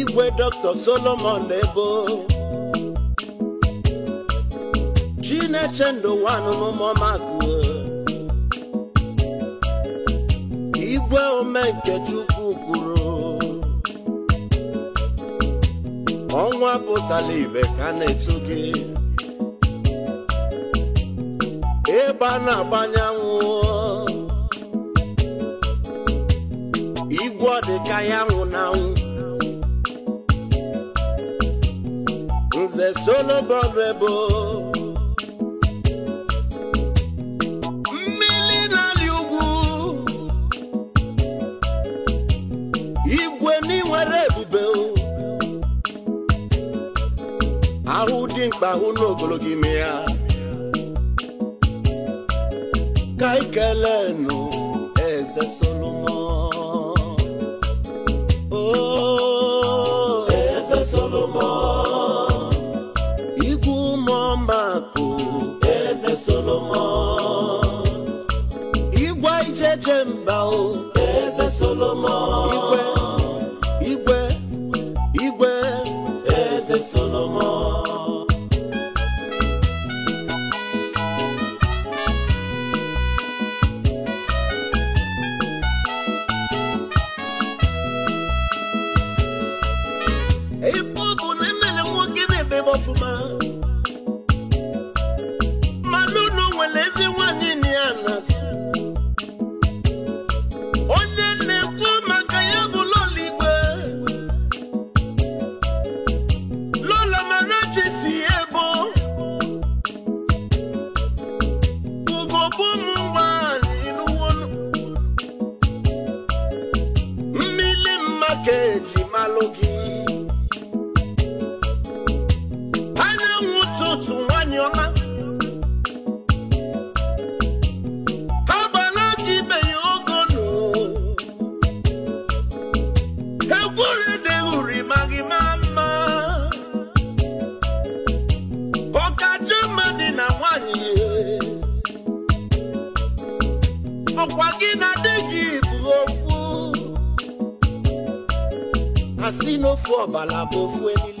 igwe dr solomon ebo chineche ndụ wanụnụmọmagu igwe ome nke chukwu kwuru ọnwa pụtara ibe ka na-etu gị ịba na-agbanyanwụ egwu ọ dị ka ya nwụnanwụ nze solo bọdebo mmiri na-arị ugwu igwe n'inwere ebube ahụ dị mkpa ahụ n'ogologo ime ya ka ikelenu eze so ọfụma mana unu nwere ezi nwanyị na ya na lola igwe lola mara ọbụrụ na ewuru ịmaghị ma mma ọka Germany na nwanyị ọkwa gị na di gị bụ ofu si n'ofu ọbara bụ ofu elile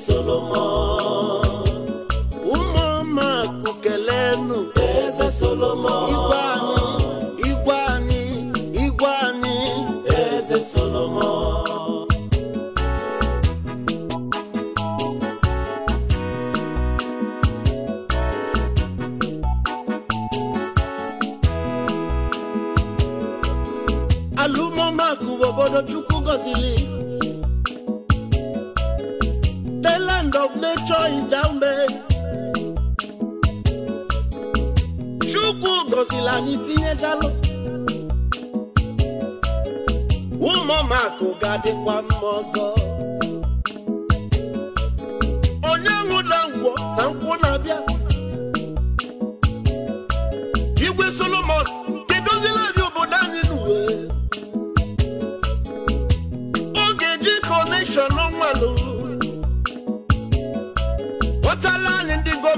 Solomon. Umama kukelenu. Eze Solomon. Igwani, igwani, igwani. Eze Solomon. Alumọ máa kú chukwu gọ̀zìlì. the land of nature endowment chukwu gọzila anyị tinyechalụ ụmụmakụ ga-adịkwa mma ọzọ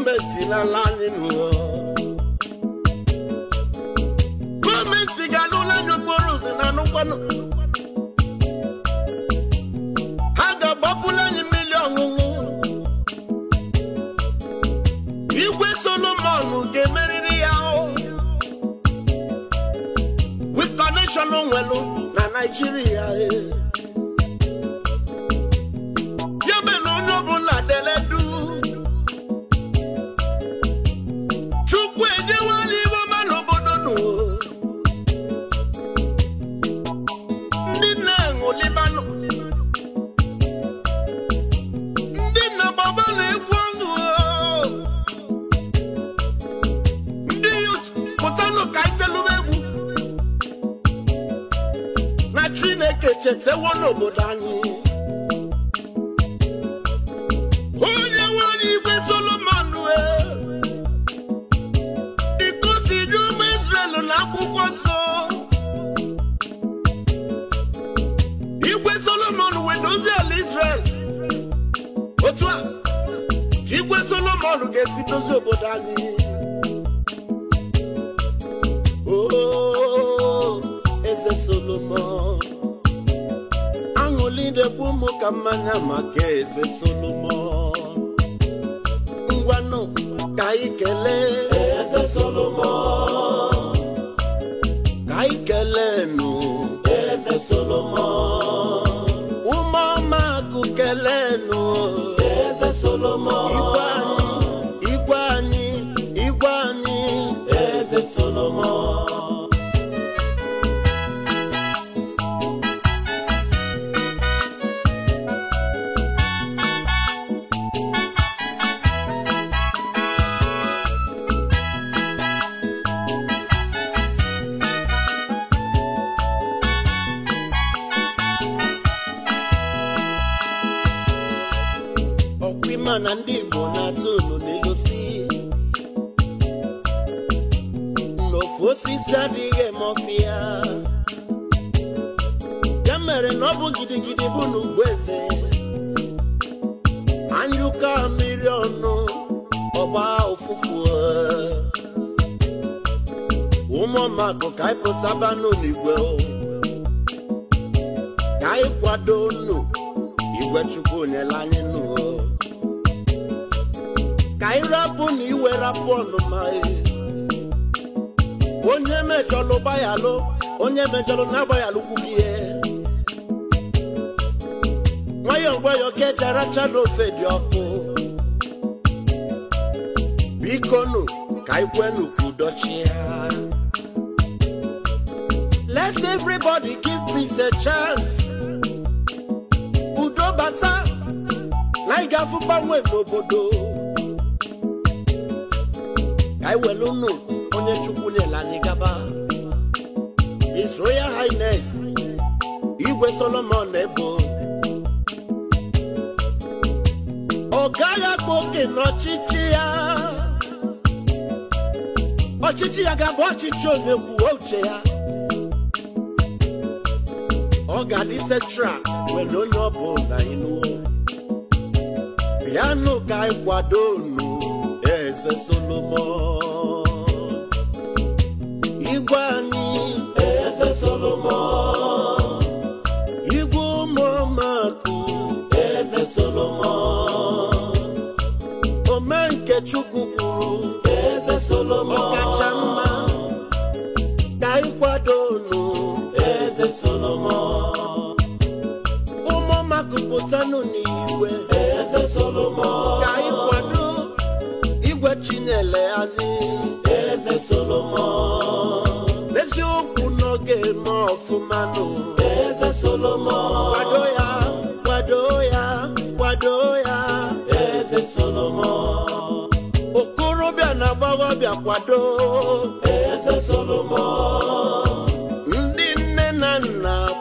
gọọmenti n'ala anyị nụọ gọọmenti ga-alụla anyị okporo ụzọ na anụkwanụ ha ga-agbapụla anyị mmiri ọṅụṅụ igwe solomon ga-emeriri ya with connection nwelu na naijiria e. obodo anyị onye nwanyị igwe solomon dịka o dị ụmụ israel na akwụkwọ nsọ igwe solomon wedozi ala israel otu a ka igwe solomon ga-esi dozi obodo anyị kamanya makeze solomon ngwanụ kaikelé. anyị kelee eze solomon kaikelé anyị kelee nụ eze solomon osisi adịghị eme ọfịa ya mere na ọ bụ gidigidi bụ n'ugwu eze anya ụka mmiri ọnụ ọgba ụfụfụ ụmụmakụ ka anyị pụtaba n'igwe ka anyị kwado unu igwe chukwu nyela anyị ka anyị rapụ na iwerapụ ọnụma onye mejọlụ bayalụ onye mejọlụ na-agbayalụ kwubi ihe nwayọọ nwayọọ jaracha n'ofe dị ọkụ bikonu ka ikwenu kwudochie ha let everybody give peace a chance udo bata na ị ga-afụ gbanwe n'obodo ka iwelu unu onye chukwu na gaba His Royal Highness Igwe Solomon Ebo ọ gaghị oke n'ọchịchị ya ọchịchị ya ga-abụ ọchịchị onye kwuo uche ya ọ ga nwere onye ọ bụla ịnụwo ka kwado Solomon wá mi. ẹ̀yẹ́sẹ̀ Solomon.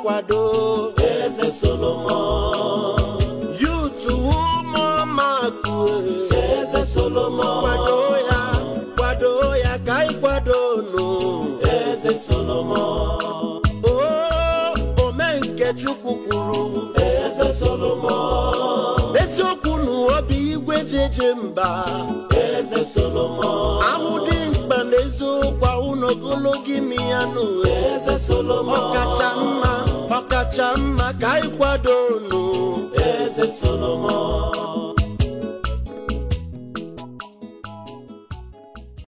na-akwado eze solomon yutu ụmụ makụ eze solomon kwado ya kwado ya ka anyị kwado nụ eze solomon o ome nke chukwu kwuru eze solomon eziokwu na obi igwe jeje mba eze solomon ahụ dị mkpa na eziokwu ahụ n'ogologo ime ya nụ eze solomon ọkacha mma ọkacha mma ka anyị kwado eze solomon